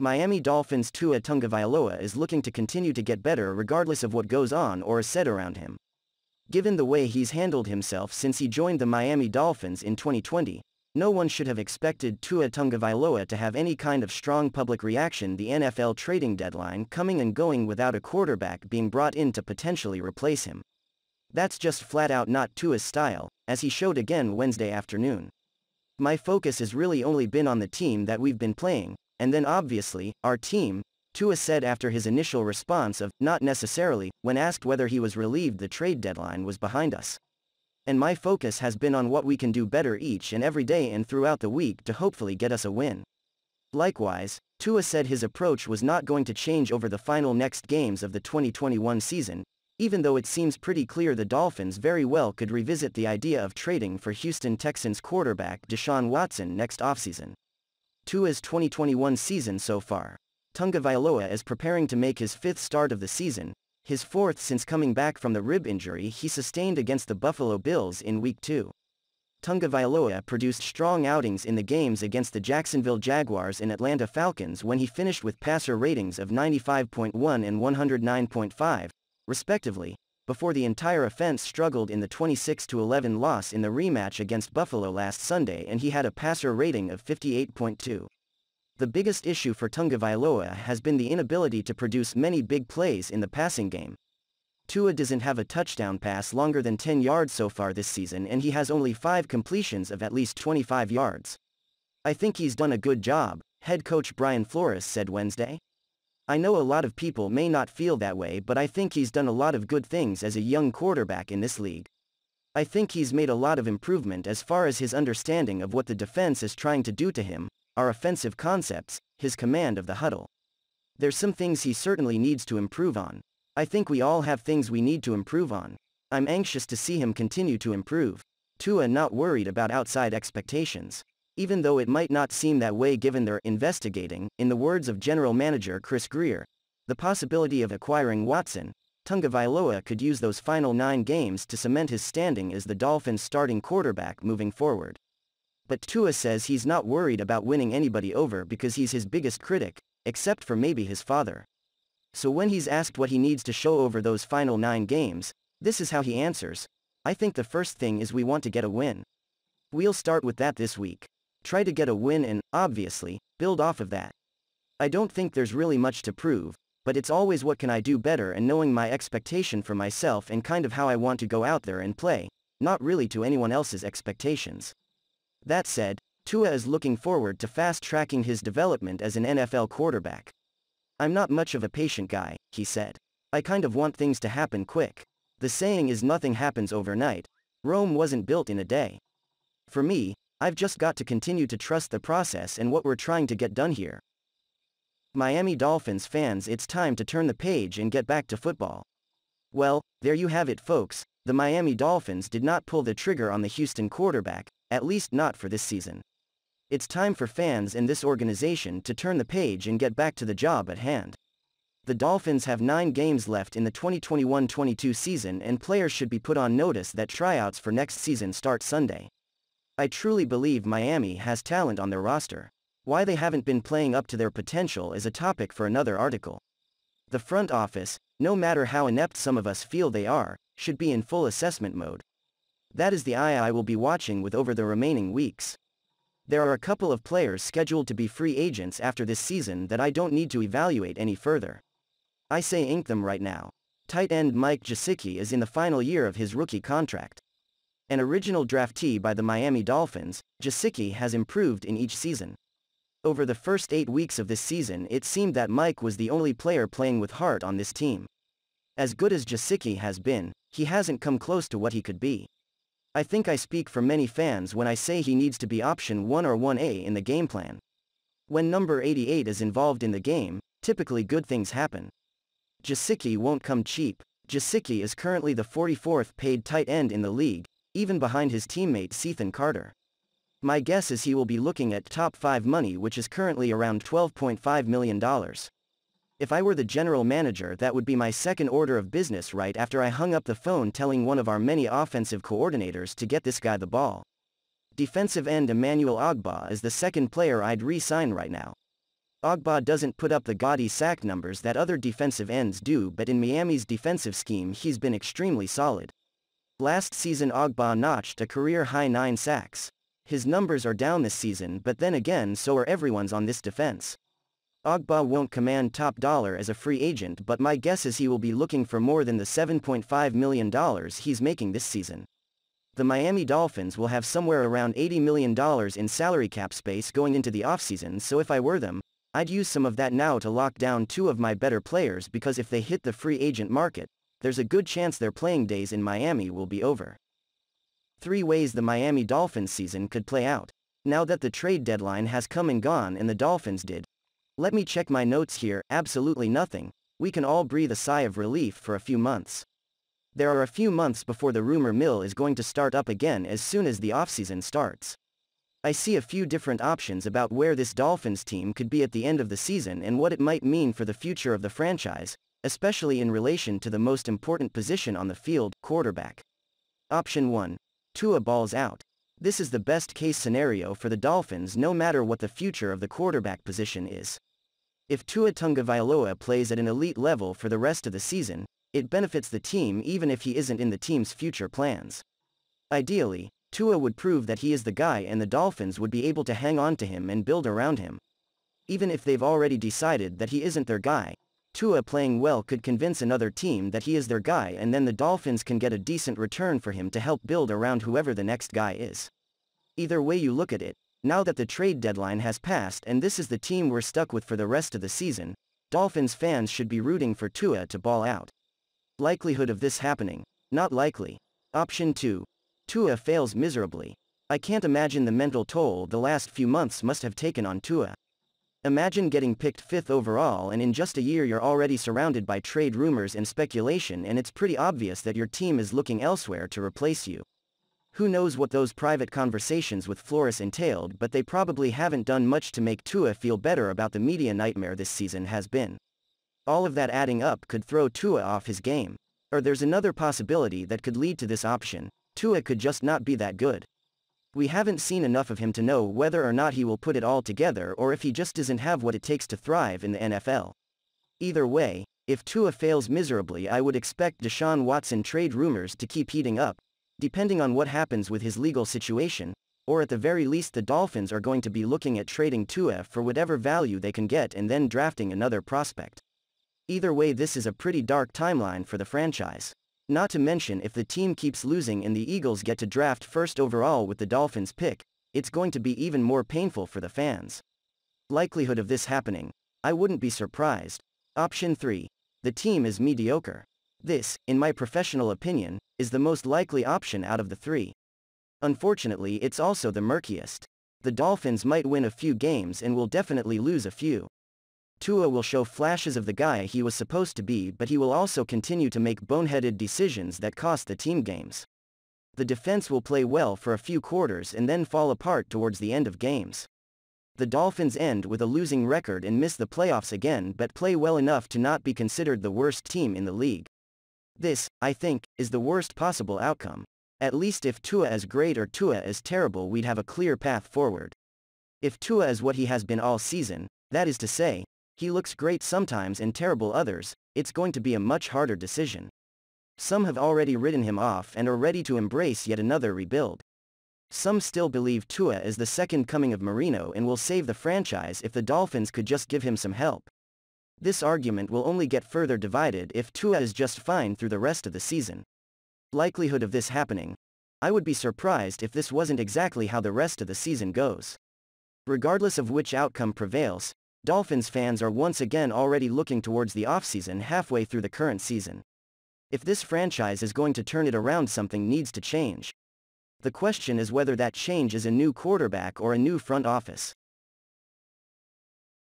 Miami Dolphins Tua Tagovailoa is looking to continue to get better regardless of what goes on or is said around him. Given the way he's handled himself since he joined the Miami Dolphins in 2020, no one should have expected Tua Tagovailoa to have any kind of strong public reaction the NFL trading deadline coming and going without a quarterback being brought in to potentially replace him. That's just flat out not Tua's style, as he showed again Wednesday afternoon. My focus has really only been on the team that we've been playing, and then obviously, our team, Tua said after his initial response of, not necessarily, when asked whether he was relieved the trade deadline was behind us. And my focus has been on what we can do better each and every day and throughout the week to hopefully get us a win. Likewise, Tua said his approach was not going to change over the final next games of the 2021 season, even though it seems pretty clear the Dolphins very well could revisit the idea of trading for Houston Texans quarterback Deshaun Watson next offseason. Tua's 2021 season so far. Tagovailoa is preparing to make his fifth start of the season, his fourth since coming back from the rib injury he sustained against the Buffalo Bills in Week 2. Tagovailoa produced strong outings in the games against the Jacksonville Jaguars and Atlanta Falcons when he finished with passer ratings of 95.1 and 109.5, respectively, before the entire offense struggled in the 26-11 loss in the rematch against Buffalo last Sunday and he had a passer rating of 58.2. The biggest issue for Tagovailoa has been the inability to produce many big plays in the passing game. Tua doesn't have a touchdown pass longer than 10 yards so far this season and he has only 5 completions of at least 25 yards. I think he's done a good job, head coach Brian Flores said Wednesday. I know a lot of people may not feel that way but I think he's done a lot of good things as a young quarterback in this league. I think he's made a lot of improvement as far as his understanding of what the defense is trying to do to him, our offensive concepts, his command of the huddle. There's some things he certainly needs to improve on. I think we all have things we need to improve on. I'm anxious to see him continue to improve. Tua not worried about outside expectations even though it might not seem that way given their investigating, in the words of General Manager Chris Grier, the possibility of acquiring Watson, Tagovailoa could use those final nine games to cement his standing as the Dolphins' starting quarterback moving forward. But Tua says he's not worried about winning anybody over because he's his biggest critic, except for maybe his father. So when he's asked what he needs to show over those final nine games, this is how he answers, I think the first thing is we want to get a win. We'll start with that this week try to get a win and, obviously, build off of that. I don't think there's really much to prove, but it's always what can I do better and knowing my expectation for myself and kind of how I want to go out there and play, not really to anyone else's expectations. That said, Tua is looking forward to fast-tracking his development as an NFL quarterback. I'm not much of a patient guy, he said. I kind of want things to happen quick. The saying is nothing happens overnight. Rome wasn't built in a day. For me, I've just got to continue to trust the process and what we're trying to get done here. Miami Dolphins fans it's time to turn the page and get back to football. Well, there you have it folks, the Miami Dolphins did not pull the trigger on the Houston quarterback, at least not for this season. It's time for fans and this organization to turn the page and get back to the job at hand. The Dolphins have nine games left in the 2021-22 season and players should be put on notice that tryouts for next season start Sunday. I truly believe Miami has talent on their roster. Why they haven't been playing up to their potential is a topic for another article. The front office, no matter how inept some of us feel they are, should be in full assessment mode. That is the eye I will be watching with over the remaining weeks. There are a couple of players scheduled to be free agents after this season that I don't need to evaluate any further. I say ink them right now. Tight end Mike Gesicki is in the final year of his rookie contract. An original draftee by the Miami Dolphins, Gesicki has improved in each season. Over the first eight weeks of this season it seemed that Mike was the only player playing with heart on this team. As good as Gesicki has been, he hasn't come close to what he could be. I think I speak for many fans when I say he needs to be option 1 or 1A in the game plan. When number 88 is involved in the game, typically good things happen. Gesicki won't come cheap. Gesicki is currently the 44th paid tight end in the league, even behind his teammate Cethan Carter. My guess is he will be looking at top 5 money which is currently around $12.5 million. If I were the general manager that would be my second order of business right after I hung up the phone telling one of our many offensive coordinators to get this guy the ball. Defensive end Emmanuel Ogbah is the second player I'd re-sign right now. Ogbah doesn't put up the gaudy sack numbers that other defensive ends do but in Miami's defensive scheme he's been extremely solid. Last season Ogbah notched a career-high 9 sacks. His numbers are down this season but then again so are everyone's on this defense. Ogbah won't command top dollar as a free agent but my guess is he will be looking for more than the $7.5 million he's making this season. The Miami Dolphins will have somewhere around $80 million in salary cap space going into the offseason so if I were them, I'd use some of that now to lock down two of my better players because if they hit the free agent market, there's a good chance their playing days in Miami will be over. 3 ways the Miami Dolphins season could play out. Now that the trade deadline has come and gone and the Dolphins did. Let me check my notes here, absolutely nothing. We can all breathe a sigh of relief for a few months. There are a few months before the rumor mill is going to start up again as soon as the offseason starts. I see a few different options about where this Dolphins team could be at the end of the season and what it might mean for the future of the franchise, especially in relation to the most important position on the field, quarterback. Option 1. Tua balls out. This is the best case scenario for the Dolphins no matter what the future of the quarterback position is. If Tua Tagovailoa plays at an elite level for the rest of the season, it benefits the team even if he isn't in the team's future plans. Ideally, Tua would prove that he is the guy and the Dolphins would be able to hang on to him and build around him. Even if they've already decided that he isn't their guy, Tua playing well could convince another team that he is their guy and then the Dolphins can get a decent return for him to help build around whoever the next guy is. Either way you look at it, now that the trade deadline has passed and this is the team we're stuck with for the rest of the season, Dolphins fans should be rooting for Tua to ball out. Likelihood of this happening? Not likely. Option 2. Tua fails miserably. I can't imagine the mental toll the last few months must have taken on Tua. Imagine getting picked 5th overall and in just a year you're already surrounded by trade rumors and speculation and it's pretty obvious that your team is looking elsewhere to replace you. Who knows what those private conversations with Flores entailed but they probably haven't done much to make Tua feel better about the media nightmare this season has been. All of that adding up could throw Tua off his game. Or there's another possibility that could lead to this option, Tua could just not be that good. We haven't seen enough of him to know whether or not he will put it all together or if he just doesn't have what it takes to thrive in the NFL. Either way, if Tua fails miserably I would expect Deshaun Watson trade rumors to keep heating up, depending on what happens with his legal situation, or at the very least the Dolphins are going to be looking at trading Tua for whatever value they can get and then drafting another prospect. Either way this is a pretty dark timeline for the franchise. Not to mention if the team keeps losing and the Eagles get to draft first overall with the Dolphins pick, it's going to be even more painful for the fans. Likelihood of this happening? I wouldn't be surprised. Option 3. The team is mediocre. This, in my professional opinion, is the most likely option out of the three. Unfortunately it's also the murkiest. The Dolphins might win a few games and will definitely lose a few. Tua will show flashes of the guy he was supposed to be but he will also continue to make boneheaded decisions that cost the team games. The defense will play well for a few quarters and then fall apart towards the end of games. The Dolphins end with a losing record and miss the playoffs again but play well enough to not be considered the worst team in the league. This, I think, is the worst possible outcome. At least if Tua is great or Tua is terrible we'd have a clear path forward. If Tua is what he has been all season, that is to say, he looks great sometimes and terrible others, it's going to be a much harder decision. Some have already written him off and are ready to embrace yet another rebuild. Some still believe Tua is the second coming of Marino and will save the franchise if the Dolphins could just give him some help. This argument will only get further divided if Tua is just fine through the rest of the season. Likelihood of this happening? I would be surprised if this wasn't exactly how the rest of the season goes. Regardless of which outcome prevails, Dolphins fans are once again already looking towards the offseason halfway through the current season. If this franchise is going to turn it around something needs to change. The question is whether that change is a new quarterback or a new front office.